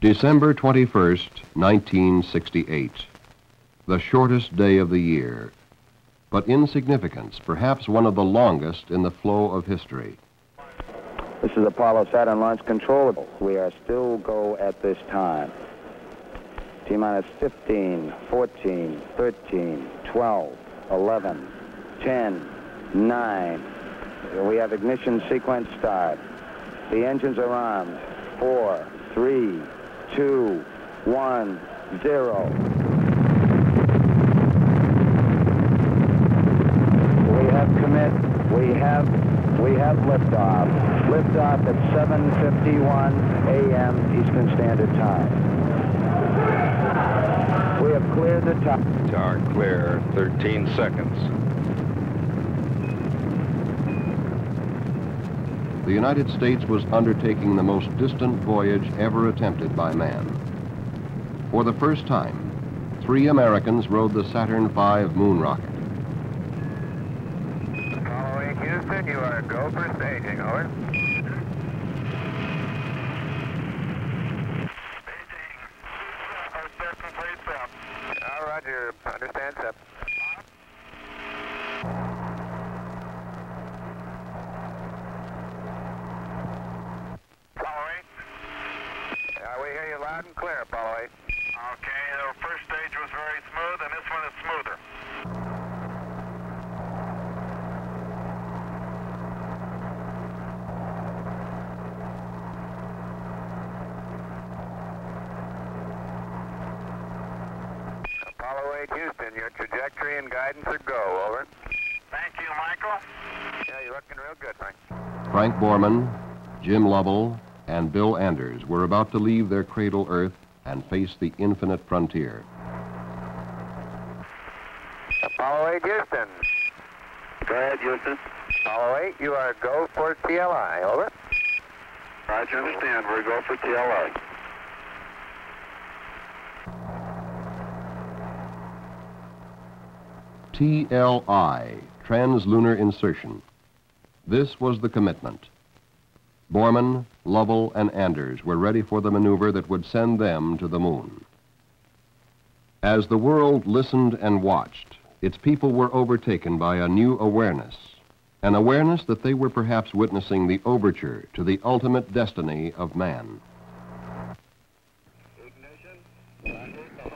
December 21st, 1968. The shortest day of the year, but in significance, perhaps one of the longest in the flow of history. This is Apollo Saturn Launch Control. We are still go at this time. T minus 15, 14, 13, 12, 11, 10, 9. We have ignition sequence start. The engines are armed. Four, three, two, one, zero. We have commit. We have we have liftoff. Liftoff at 7:51 a.m. Eastern Standard Time. We have cleared the top. Tower clear, 13 seconds. The United States was undertaking the most distant voyage ever attempted by man. For the first time, three Americans rode the Saturn V moon rocket. Following Houston, you are go for staging, over. All roger, understand, sir. Following. Yeah, we hear you loud and clear, Apollo 8. Okay, the first stage was very smooth, and this one is smoother. Apollo 8 Houston, your trajectory and guidance are go, over. Thank you, Michael. Yeah, you're looking real good, Frank. Frank Borman, Jim Lovell, and Bill Anders were about to leave their cradle Earth and face the infinite frontier. Apollo 8 Houston. Go ahead, Houston. Apollo 8, you are go for TLI, over. Roger, understand. We're go for TLI. TLI, Translunar Insertion. This was the commitment. Borman, Lovell, and Anders were ready for the maneuver that would send them to the moon. As the world listened and watched, its people were overtaken by a new awareness, an awareness that they were perhaps witnessing the overture to the ultimate destiny of man.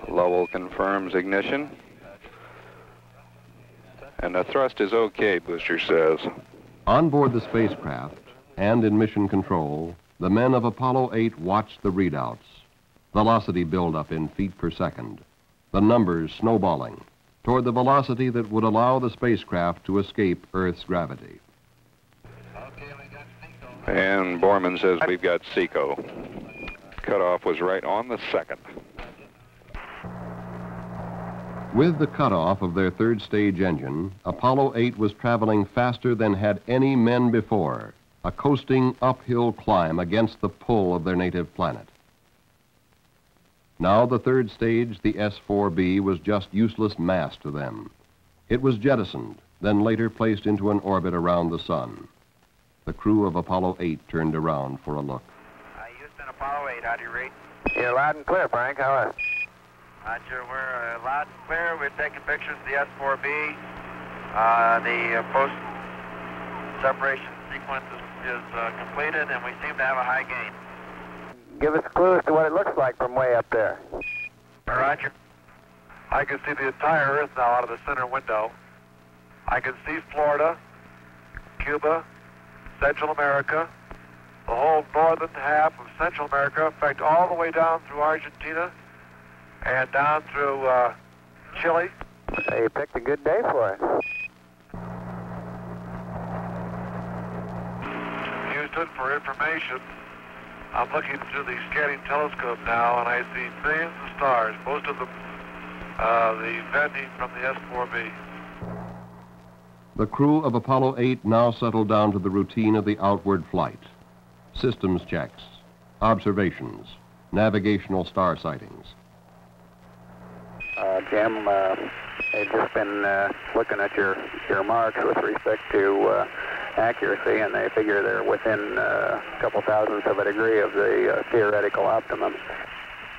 Lovell confirms ignition. And the thrust is okay, Booster says. On board the spacecraft and in mission control, the men of Apollo 8 watched the readouts. Velocity buildup in feet per second. The numbers snowballing toward the velocity that would allow the spacecraft to escape Earth's gravity. And Borman says we've got SECO. Cutoff was right on the second. With the cutoff of their third stage engine, Apollo 8 was traveling faster than had any men before, a coasting uphill climb against the pull of their native planet. Now the third stage, the S-4B, was just useless mass to them. It was jettisoned, then later placed into an orbit around the sun. The crew of Apollo 8 turned around for a look. Houston, Apollo 8, how do you rate? You're loud and clear, Frank. How are you? Roger, we're uh, loud and clear. We're taking pictures of the S-4B. Uh, the uh, post-separation sequence is, is uh, completed, and we seem to have a high gain. Give us clues to what it looks like from way up there. Roger. I can see the entire Earth now out of the center window. I can see Florida, Cuba, Central America, the whole northern half of Central America, in fact, all the way down through Argentina and down through uh, Chile. Uh, you picked a good day for it. Houston, for information, I'm looking through the scanning telescope now, and I see millions of stars, most of them uh, the venting from the S-4B. The crew of Apollo 8 now settled down to the routine of the outward flight. Systems checks, observations, navigational star sightings. Jim, uh, they've just been uh, looking at your, your marks with respect to uh, accuracy, and they figure they're within uh, a couple thousandths of a degree of the uh, theoretical optimum.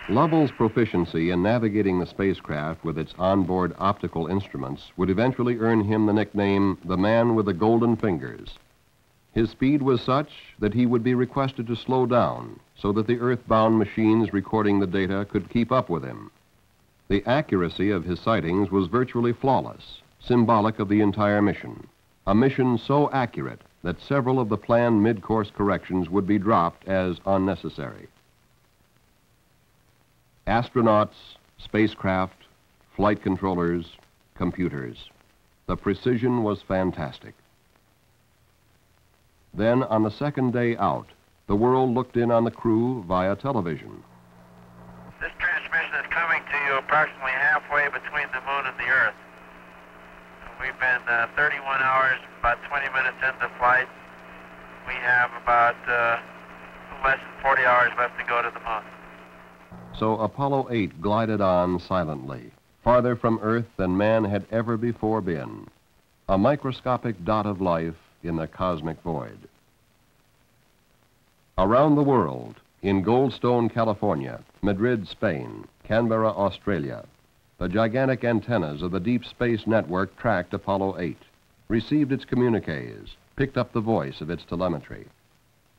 Lovell's proficiency in navigating the spacecraft with its onboard optical instruments would eventually earn him the nickname the man with the golden fingers. His speed was such that he would be requested to slow down so that the earthbound machines recording the data could keep up with him. The accuracy of his sightings was virtually flawless, symbolic of the entire mission. A mission so accurate that several of the planned mid-course corrections would be dropped as unnecessary. Astronauts, spacecraft, flight controllers, computers. The precision was fantastic. Then, on the second day out, the world looked in on the crew via television. This transmission is coming to you approximately halfway between the moon and the Earth. We've been uh, 31 hours, about 20 minutes into flight. We have about uh, less than 40 hours left to go to the moon. So Apollo 8 glided on silently, farther from Earth than man had ever before been. A microscopic dot of life in the cosmic void. Around the world, in Goldstone, California, Madrid, Spain, Canberra, Australia, the gigantic antennas of the Deep Space Network tracked Apollo 8, received its communiques, picked up the voice of its telemetry.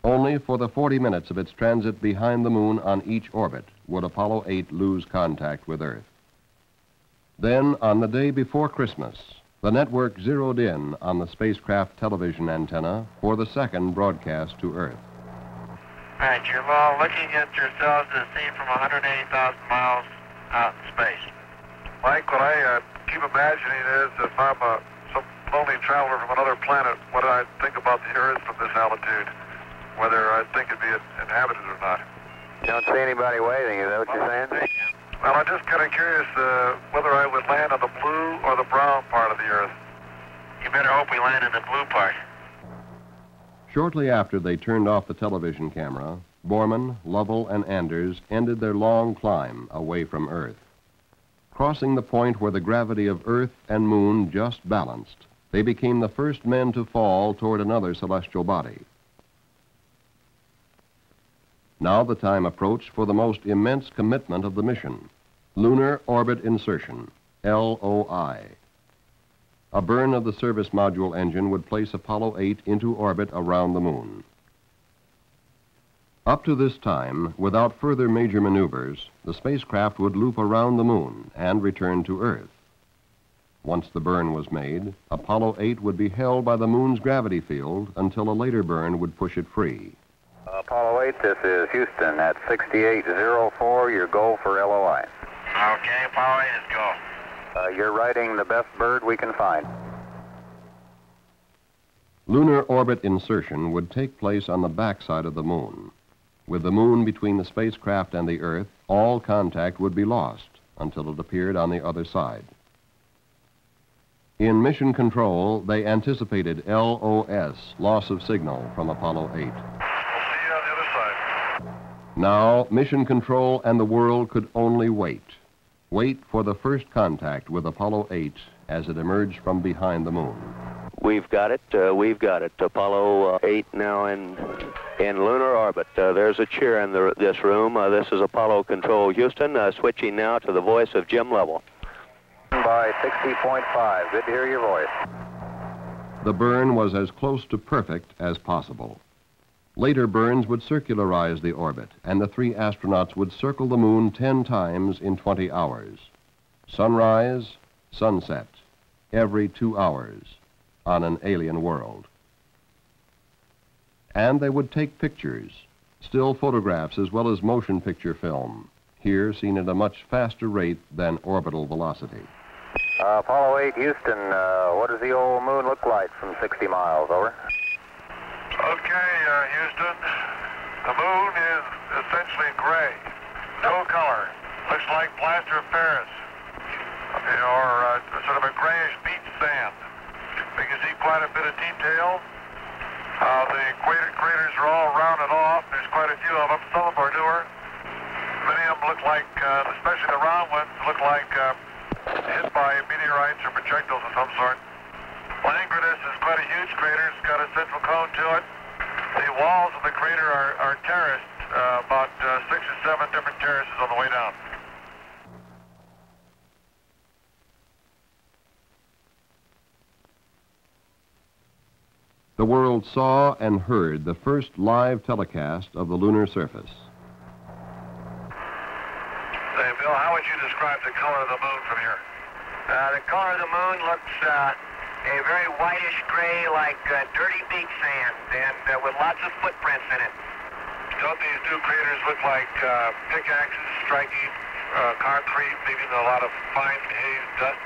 Only for the 40 minutes of its transit behind the moon on each orbit would Apollo 8 lose contact with Earth. Then, on the day before Christmas, the network zeroed in on the spacecraft television antenna for the second broadcast to Earth. All right, you're all looking at yourselves as seen from 180,000 miles out in space. Mike, what I uh, keep imagining is if I'm a, some lonely traveler from another planet, what do I think about the Earth from this altitude? Whether I think it'd be inhabited or not. You don't see anybody waving, is that what you're saying? Well, I'm just kind of curious uh, whether I would land on the blue or the brown part of the Earth. You better hope we land in the blue part. Shortly after they turned off the television camera, Borman, Lovell, and Anders ended their long climb away from Earth. Crossing the point where the gravity of Earth and Moon just balanced, they became the first men to fall toward another celestial body. Now the time approached for the most immense commitment of the mission Lunar Orbit Insertion, LOI. A burn of the service module engine would place Apollo 8 into orbit around the moon. Up to this time, without further major maneuvers, the spacecraft would loop around the moon and return to Earth. Once the burn was made, Apollo 8 would be held by the moon's gravity field until a later burn would push it free. Apollo 8, this is Houston at 6804, your goal for LOI. Okay, Apollo 8 is go. Uh, you're riding the best bird we can find. Lunar orbit insertion would take place on the backside of the moon. With the moon between the spacecraft and the Earth, all contact would be lost until it appeared on the other side. In mission control, they anticipated LOS, loss of signal, from Apollo 8. We'll see you on the other side. Now, mission control and the world could only wait. Wait for the first contact with Apollo 8 as it emerged from behind the moon. We've got it. Uh, we've got it. Apollo uh, 8 now in in lunar orbit. Uh, there's a chair in the, this room. Uh, this is Apollo Control Houston. Uh, switching now to the voice of Jim Lovell. By 60.5. Good to hear your voice. The burn was as close to perfect as possible. Later burns would circularize the orbit, and the three astronauts would circle the moon 10 times in 20 hours. Sunrise, sunset, every two hours on an alien world. And they would take pictures, still photographs as well as motion picture film, here seen at a much faster rate than orbital velocity. Uh, Apollo 8, Houston, uh, what does the old moon look like from 60 miles? Over. Houston. The moon is essentially gray. No color. Looks like plaster of Paris. Or uh, sort of a grayish beach sand. We can see quite a bit of detail. Uh, the crater, craters are all rounded off. There's quite a few of them. Some of them are newer. Many of them look like, uh, especially the round ones, look like uh, hit by meteorites or projectiles of some sort. Langrenus is quite a huge crater. It's got a central cone to it. The walls of the crater are, are terraced Uh, about uh, six or seven different terraces on the way down. The world saw and heard the first live telecast of the lunar surface. Say, Bill, how would you describe the color of the moon from here? Uh, the color of the moon looks uh, a very whitish gray, like uh, dirty beach sand, and uh, with lots of footprints in it. Don't these new craters look like uh, pickaxes striking uh, concrete, leaving a lot of fine haze dust?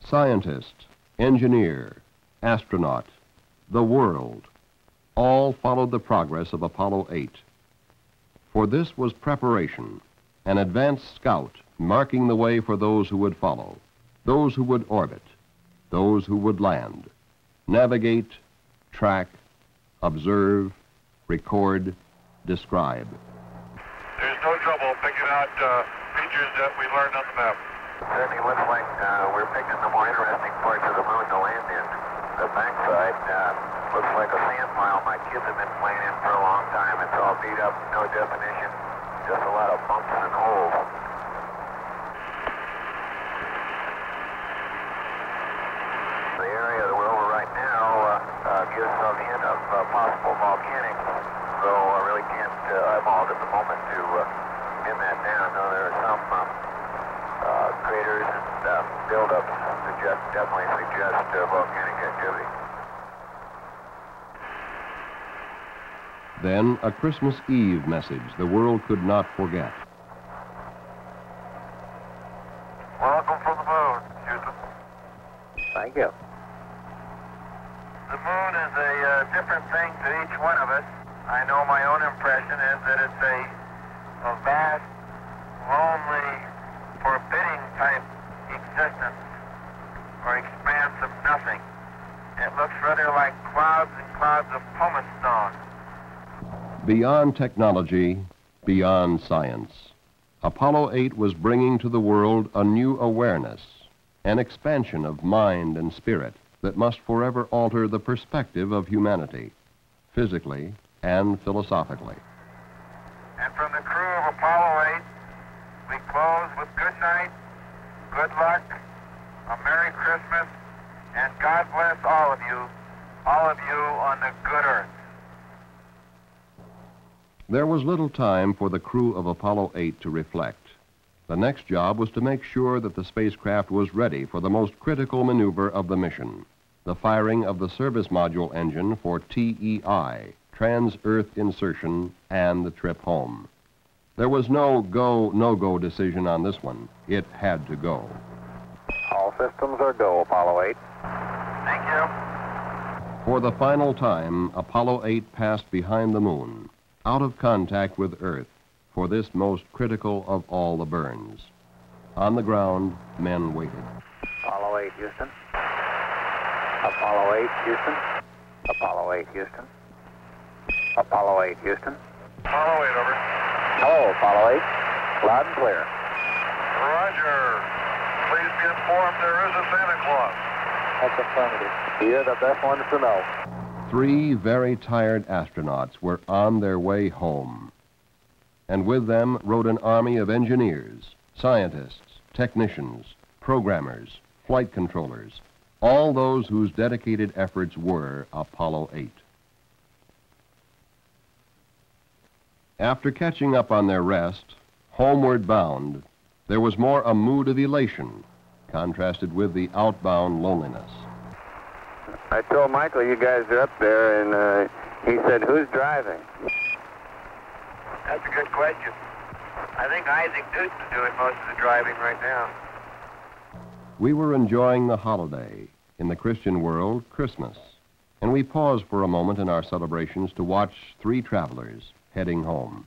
Scientist, engineer, astronaut, the world, all followed the progress of Apollo 8. For this was preparation, an advanced scout marking the way for those who would follow, those who would orbit, those who would land, navigate, track, observe, record, describe. There's no trouble picking out uh, features that we learned on the map. Certainly looks like uh, we're picking the more interesting parts of the moon to land in. The backside uh, looks like a sand pile my kids have been playing in for a long time. It's all beat up, no definition, just a lot of bumps and holes. The area that we're over right now uh, uh, gives some hint of uh, possible volcanic, so I really can't uh, eyeball at the moment to uh, pin that down. Though there are some uh, uh, craters and uh, buildups suggest, definitely suggest uh, volcanic activity. Then a Christmas Eve message the world could not forget. Welcome from the moon, Houston. Thank you. The moon is a uh, different thing to each one of us. I know my own impression is that it's a, a vast, lonely, forbidding type or expanse of nothing. It looks rather like clouds and clouds of pumice stone. Beyond technology, beyond science, Apollo 8 was bringing to the world a new awareness, an expansion of mind and spirit that must forever alter the perspective of humanity, physically and philosophically. And from the crew of Apollo 8, we close with good night, good luck, a Merry Christmas, and God bless all of you, all of you on the good earth. There was little time for the crew of Apollo 8 to reflect. The next job was to make sure that the spacecraft was ready for the most critical maneuver of the mission, the firing of the service module engine for TEI, trans-Earth insertion, and the trip home. There was no go, no-go decision on this one. It had to go. All systems are go, Apollo 8. Thank you. For the final time, Apollo 8 passed behind the moon, out of contact with Earth, for this most critical of all the burns. On the ground, men waited. Apollo 8, Houston. Apollo 8, Houston. Apollo 8, Houston. Apollo 8, Houston. Apollo 8, over. Hello, Apollo 8. Loud and clear. Roger. Please be informed there is a Santa Claus. That's affirmative. You're the best ones to know. Three very tired astronauts were on their way home. And with them rode an army of engineers, scientists, technicians, programmers, flight controllers, all those whose dedicated efforts were Apollo 8. After catching up on their rest, homeward bound, there was more a mood of elation, contrasted with the outbound loneliness. I told Michael you guys are up there, and uh, he said, who's driving? That's a good question. I think Isaac Newton's doing most of the driving right now. We were enjoying the holiday, in the Christian world, Christmas, and we paused for a moment in our celebrations to watch three travelers heading home.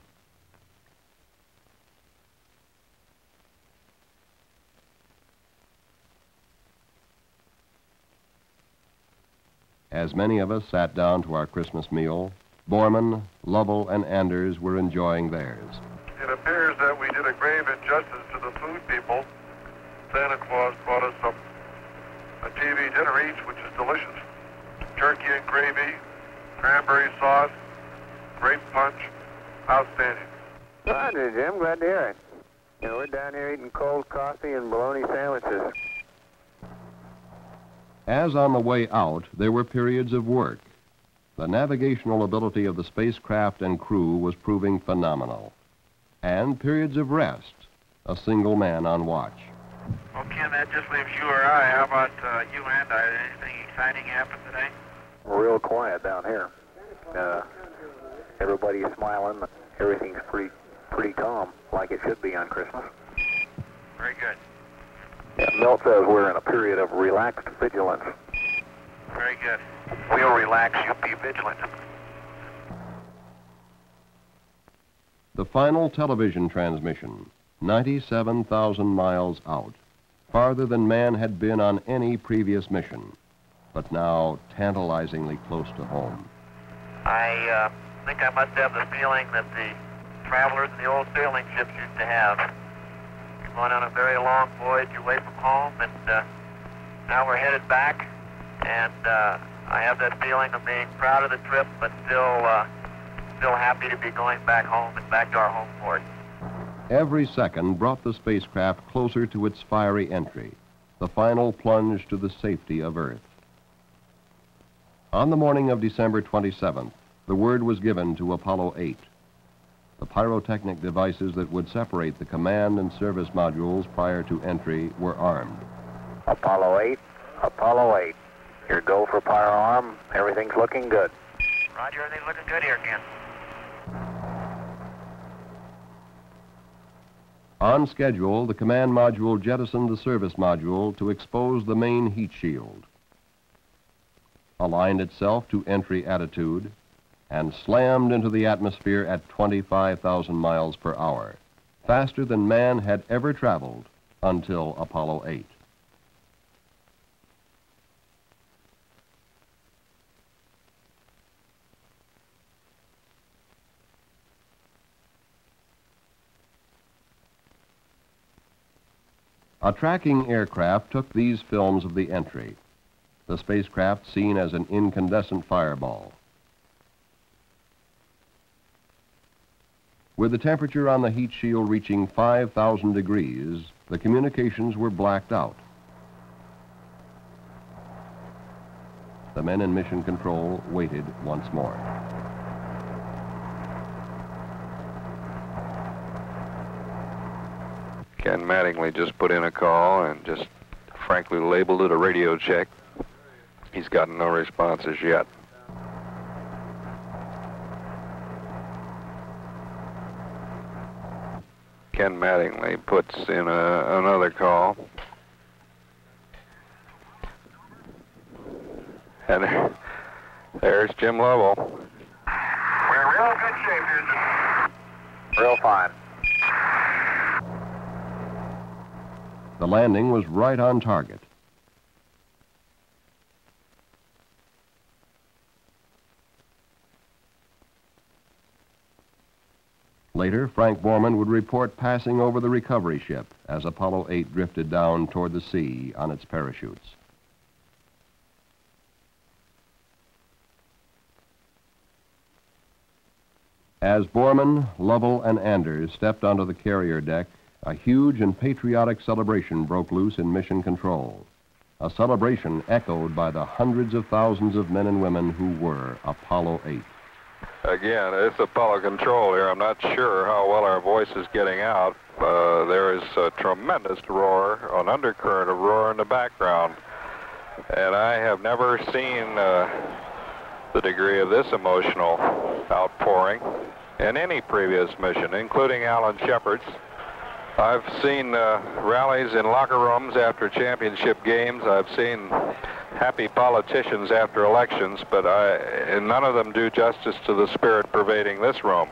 As many of us sat down to our Christmas meal, Borman, Lovell, and Anders were enjoying theirs. It appears that we did a grave injustice to the food people. Santa Claus brought us some a TV dinner each, which is delicious. Turkey and gravy, cranberry sauce, grape punch, Morning, Jim. Glad to hear it. You know, we're down here eating cold coffee and bologna sandwiches. As on the way out, there were periods of work. The navigational ability of the spacecraft and crew was proving phenomenal. And periods of rest, a single man on watch. Well, Ken, that just leaves you or I. How about uh, you and I? Anything exciting happen today? Real quiet down here. Uh, everybody's smiling. Everything's pretty pretty calm, like it should be on Christmas. Very good. Yeah, Milt says we're in a period of relaxed vigilance. Very good. We'll relax. You be vigilant. The final television transmission, 97,000 miles out, farther than man had been on any previous mission, but now tantalizingly close to home. I uh, think I must have the feeling that the travelers in the old sailing ships used to have. We're going on a very long voyage away from home, and uh, now we're headed back. And uh, I have that feeling of being proud of the trip, but still, uh, still happy to be going back home and back to our home port. Every second brought the spacecraft closer to its fiery entry, the final plunge to the safety of Earth. On the morning of December 27th, the word was given to Apollo 8. The pyrotechnic devices that would separate the command and service modules prior to entry were armed. Apollo 8, Apollo 8. Your go for pyro arm. Everything's looking good. Roger, everything's looking good here, Ken. On schedule, the command module jettisoned the service module to expose the main heat shield, aligned itself to entry attitude, and slammed into the atmosphere at 25,000 miles per hour, faster than man had ever traveled until Apollo 8. A tracking aircraft took these films of the entry, the spacecraft seen as an incandescent fireball. With the temperature on the heat shield reaching 5,000 degrees, the communications were blacked out. The men in mission control waited once more. Ken Mattingly just put in a call and just frankly labeled it a radio check. He's gotten no responses yet. Ken Mattingly puts in a, another call. And there's Jim Lovell. We're in real good shape here. Real fine. The landing was right on target. Later, Frank Borman would report passing over the recovery ship as Apollo 8 drifted down toward the sea on its parachutes. As Borman, Lovell, and Anders stepped onto the carrier deck, a huge and patriotic celebration broke loose in Mission Control. A celebration echoed by the hundreds of thousands of men and women who were Apollo 8. Again, it's Apollo Control here. I'm not sure how well our voice is getting out. Uh, there is a tremendous roar, an undercurrent of roar in the background. And I have never seen uh, the degree of this emotional outpouring in any previous mission, including Alan Shepard's. I've seen uh, rallies in locker rooms after championship games. I've seen happy politicians after elections, but I, none of them do justice to the spirit pervading this room.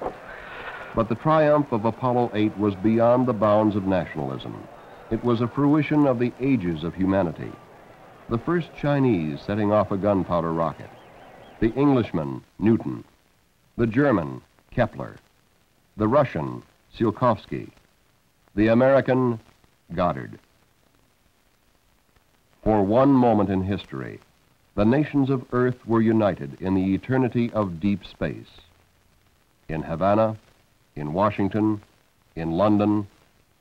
But the triumph of Apollo 8 was beyond the bounds of nationalism. It was a fruition of the ages of humanity. The first Chinese setting off a gunpowder rocket, the Englishman, Newton, the German, Kepler, the Russian, Tsiolkovsky, the American, Goddard. For one moment in history, the nations of Earth were united in the eternity of deep space. In Havana, in Washington, in London,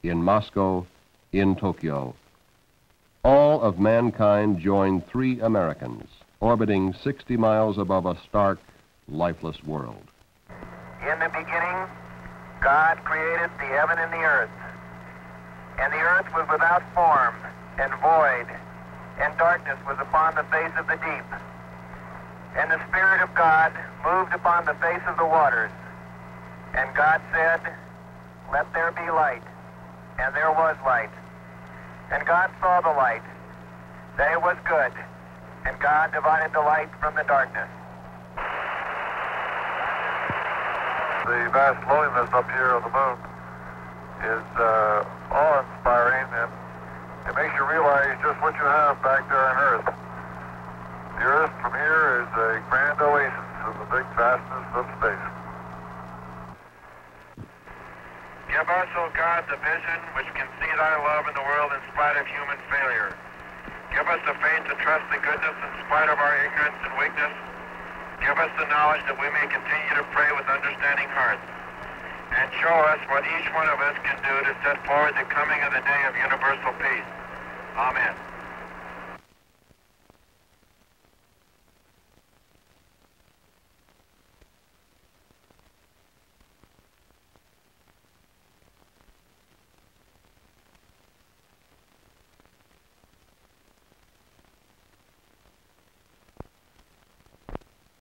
in Moscow, in Tokyo. All of mankind joined three Americans orbiting 60 miles above a stark, lifeless world. In the beginning, God created the heaven and the earth. And the earth was without form and void, and darkness was upon the face of the deep. And the Spirit of God moved upon the face of the waters. And God said, Let there be light. And there was light. And God saw the light, that it was good. And God divided the light from the darkness. The vast loneliness up here on the moon is uh, awe-inspiring, and makes you realize just what you have back there on Earth. The Earth from here is a grand oasis in the big vastness of space. Give us, O God, the vision which can see thy love in the world in spite of human failure. Give us the faith to trust the goodness in spite of our ignorance and weakness. Give us the knowledge that we may continue to pray with understanding hearts. And show us what each one of us can do to set forward the coming of the day of universal peace. Amen.